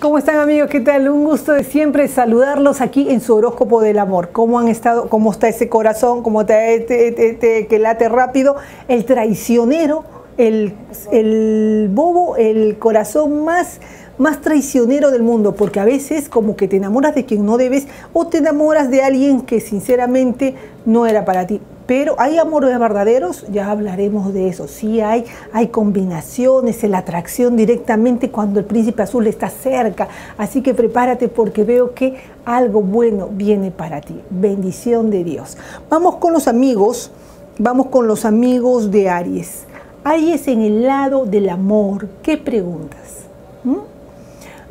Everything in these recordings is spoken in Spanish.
¿Cómo están amigos? ¿Qué tal? Un gusto de siempre saludarlos aquí en su horóscopo del amor. ¿Cómo han estado? ¿Cómo está ese corazón? ¿Cómo está este, que late rápido? El traicionero, el, el bobo, el corazón más más traicionero del mundo, porque a veces como que te enamoras de quien no debes o te enamoras de alguien que sinceramente no era para ti. Pero hay amores verdaderos, ya hablaremos de eso. Sí hay, hay combinaciones, la atracción directamente cuando el príncipe azul está cerca. Así que prepárate porque veo que algo bueno viene para ti. Bendición de Dios. Vamos con los amigos, vamos con los amigos de Aries. Aries en el lado del amor. ¿Qué preguntas? ¿Mm?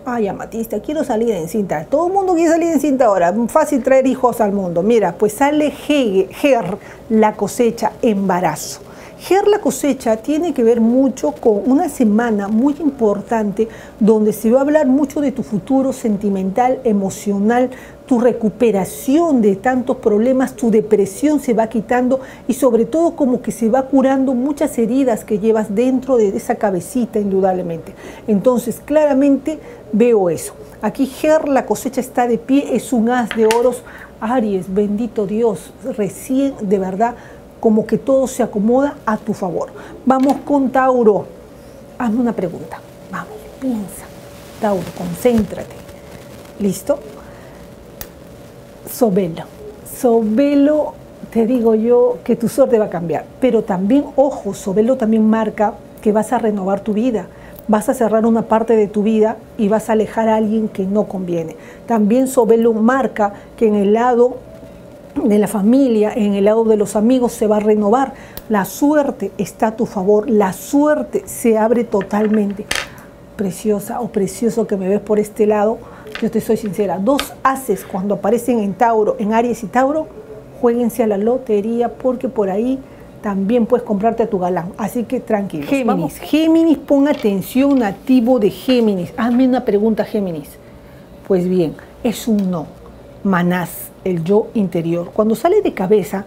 Ay, amatista, quiero salir en cinta. Todo el mundo quiere salir en cinta ahora. Fácil traer hijos al mundo. Mira, pues sale Ger, la cosecha, embarazo. Ger la cosecha tiene que ver mucho con una semana muy importante donde se va a hablar mucho de tu futuro sentimental, emocional, tu recuperación de tantos problemas, tu depresión se va quitando y sobre todo como que se va curando muchas heridas que llevas dentro de esa cabecita indudablemente. Entonces claramente veo eso. Aquí Ger, la cosecha está de pie, es un haz de oros. Aries, bendito Dios, recién de verdad como que todo se acomoda a tu favor. Vamos con Tauro. Hazme una pregunta. Vamos, piensa. Tauro, concéntrate. ¿Listo? Sobelo. Sobelo, te digo yo que tu suerte va a cambiar. Pero también, ojo, Sobelo también marca que vas a renovar tu vida. Vas a cerrar una parte de tu vida y vas a alejar a alguien que no conviene. También Sobelo marca que en el lado de la familia, en el lado de los amigos se va a renovar. La suerte está a tu favor, la suerte se abre totalmente. Preciosa o precioso que me ves por este lado yo te soy sincera, dos haces cuando aparecen en Tauro, en Aries y Tauro, jueguense a la lotería porque por ahí también puedes comprarte a tu galán. Así que tranquilo. Géminis, Géminis, pon atención, nativo de Géminis. Hazme una pregunta, Géminis. Pues bien, es un no. Manás, el yo interior. Cuando sale de cabeza,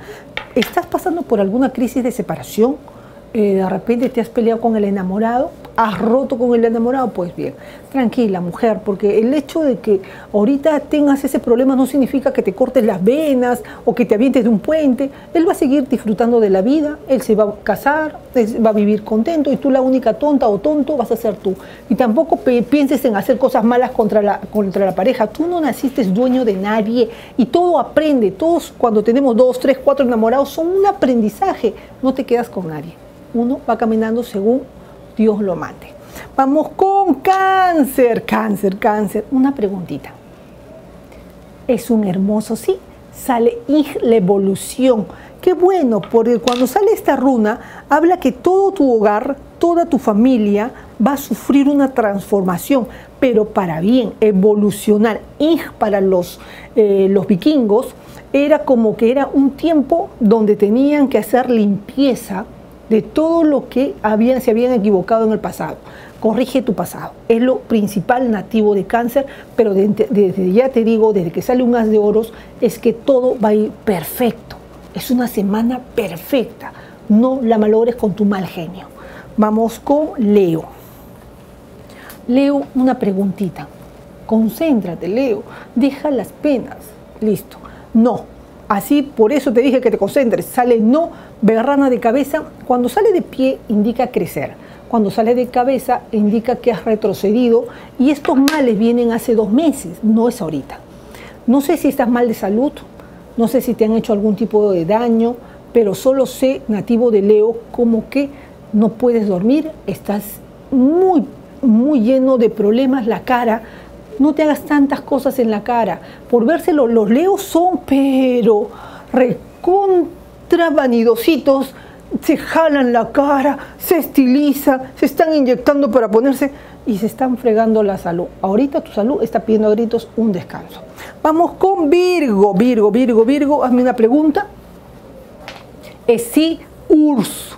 ¿estás pasando por alguna crisis de separación? Eh, de repente te has peleado con el enamorado, has roto con el enamorado, pues bien, tranquila mujer, porque el hecho de que ahorita tengas ese problema no significa que te cortes las venas o que te avientes de un puente. Él va a seguir disfrutando de la vida, él se va a casar, va a vivir contento y tú la única tonta o tonto vas a ser tú. Y tampoco pienses en hacer cosas malas contra la, contra la pareja. Tú no naciste dueño de nadie y todo aprende. Todos cuando tenemos dos, tres, cuatro enamorados son un aprendizaje. No te quedas con nadie. Uno va caminando según Dios lo mande. Vamos con cáncer, cáncer, cáncer. Una preguntita. Es un hermoso, sí, sale la evolución. Qué bueno, porque cuando sale esta runa, habla que todo tu hogar, toda tu familia va a sufrir una transformación, pero para bien, evolucionar. Ig para los, eh, los vikingos era como que era un tiempo donde tenían que hacer limpieza de todo lo que habían, se habían equivocado en el pasado. Corrige tu pasado. Es lo principal nativo de cáncer, pero desde, ya te digo, desde que sale un as de oros, es que todo va a ir perfecto. Es una semana perfecta. No la malogres con tu mal genio. Vamos con Leo. Leo, una preguntita. Concéntrate, Leo. Deja las penas. Listo. No, Así, por eso te dije que te concentres. Sale no, berrana de cabeza. Cuando sale de pie indica crecer. Cuando sale de cabeza indica que has retrocedido y estos males vienen hace dos meses, no es ahorita. No sé si estás mal de salud, no sé si te han hecho algún tipo de daño, pero solo sé, nativo de Leo, como que no puedes dormir, estás muy, muy lleno de problemas, la cara, no te hagas tantas cosas en la cara. Por vérselo, los leos son, pero recontra vanidositos, se jalan la cara, se estiliza, se están inyectando para ponerse y se están fregando la salud. Ahorita tu salud está pidiendo a gritos un descanso. Vamos con Virgo, Virgo, Virgo, Virgo, hazme una pregunta. Es sí, Urs,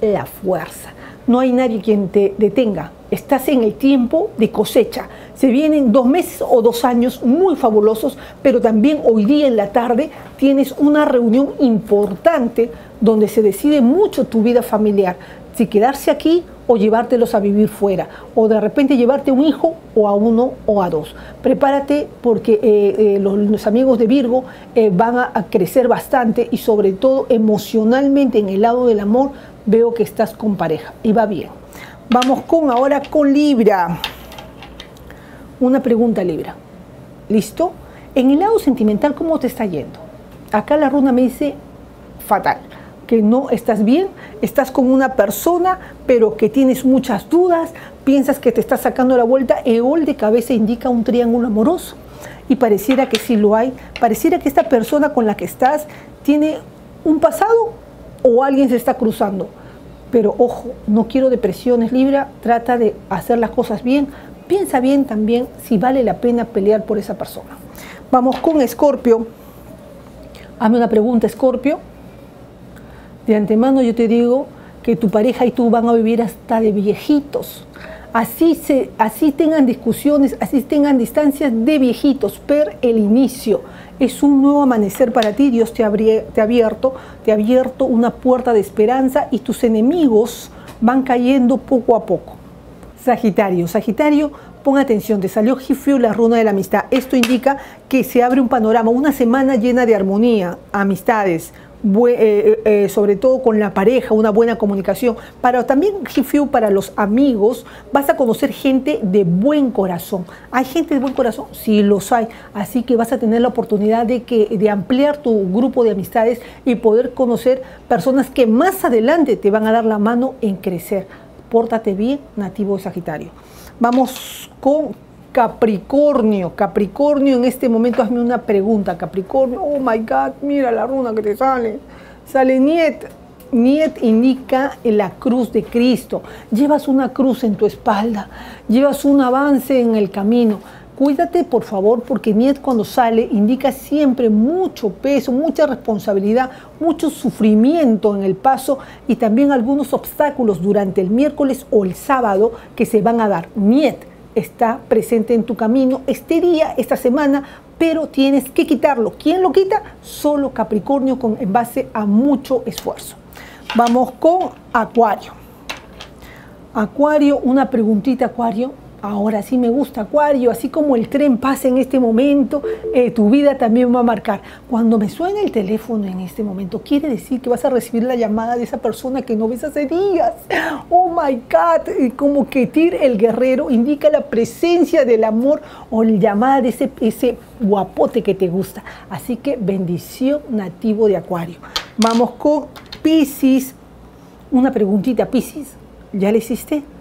la fuerza. No hay nadie quien te detenga estás en el tiempo de cosecha. Se vienen dos meses o dos años muy fabulosos, pero también hoy día en la tarde tienes una reunión importante donde se decide mucho tu vida familiar, si quedarse aquí o llevártelos a vivir fuera, o de repente llevarte un hijo o a uno o a dos. Prepárate porque eh, eh, los, amigos de Virgo eh, van a, a crecer bastante y sobre todo emocionalmente en el lado del amor veo que estás con pareja y va bien. Vamos con ahora con Libra. Una pregunta Libra. ¿Listo? En el lado sentimental, ¿cómo te está yendo? Acá la runa me dice fatal, que no estás bien, estás con una persona, pero que tienes muchas dudas, piensas que te está sacando la vuelta, Eol de cabeza indica un triángulo amoroso y pareciera que sí lo hay, pareciera que esta persona con la que estás tiene un pasado o alguien se está cruzando. Pero ojo, no quiero depresiones, Libra, trata de hacer las cosas bien, piensa bien también si vale la pena pelear por esa persona. Vamos con Escorpio. Hazme una pregunta, Escorpio. De antemano yo te digo que tu pareja y tú van a vivir hasta de viejitos. Así, se, así tengan discusiones, así tengan distancias de viejitos, per el inicio. Es un nuevo amanecer para ti, Dios te, te ha abierto, te ha abierto una puerta de esperanza y tus enemigos van cayendo poco a poco. Sagitario, Sagitario, Pon atención, te salió Gifiu, la runa de la amistad. Esto indica que se abre un panorama, una semana llena de armonía, amistades, eh, eh, sobre todo con la pareja, una buena comunicación. Para también Gifiu, para los amigos, vas a conocer gente de buen corazón. ¿Hay gente de buen corazón? Sí, los hay. Así que vas a tener la oportunidad de, que, de ampliar tu grupo de amistades y poder conocer personas que más adelante te van a dar la mano en crecer. Pórtate bien, nativo de Sagitario. Vamos con Capricornio. Capricornio, en este momento hazme una pregunta. Capricornio, oh my God, mira la runa que te sale. Sale Niet. Niet indica la cruz de Cristo. Llevas una cruz en tu espalda, llevas un avance en el camino. Cuídate, por favor, porque Niet cuando sale indica siempre mucho peso, mucha responsabilidad, mucho sufrimiento en el paso y también algunos obstáculos durante el miércoles o el sábado que se van a dar. Niet está presente en tu camino este día, esta semana, pero tienes que quitarlo. ¿Quién lo quita? Solo Capricornio con, en base a mucho esfuerzo. Vamos con Acuario. Acuario, una preguntita, Acuario. Ahora sí me gusta Acuario, así como el tren pasa en este momento, eh, tu vida también va a marcar. Cuando me suena el teléfono en este momento, quiere decir que vas a recibir la llamada de esa persona que no ves hace días. Oh my God, como que Tir el guerrero indica la presencia del amor o la llamada de ese, ese guapote que te gusta. Así que bendición nativo de Acuario. Vamos con Pisces. Una preguntita, Pisces. ¿Ya le hiciste?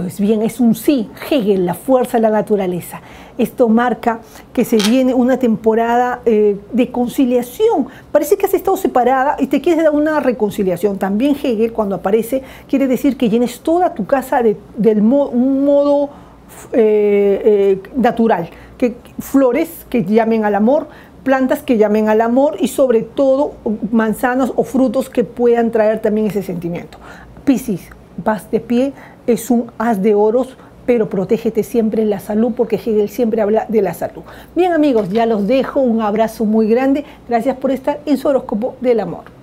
Pues bien, es un sí, Hegel, la fuerza de la naturaleza. Esto marca que se viene una temporada eh, de conciliación. Parece que has estado separada y te quieres dar una reconciliación. También Hegel, cuando aparece, quiere decir que llenes toda tu casa de, del un modo eh, eh, natural, que flores que llamen al amor, plantas que llamen al amor y sobre todo manzanas o frutos que puedan traer también ese sentimiento. Piscis, vas de pie, es un haz de oros, pero protégete siempre en la salud porque Hegel siempre habla de la salud. Bien amigos, ya los dejo, un abrazo muy grande, gracias por estar en su horóscopo del amor.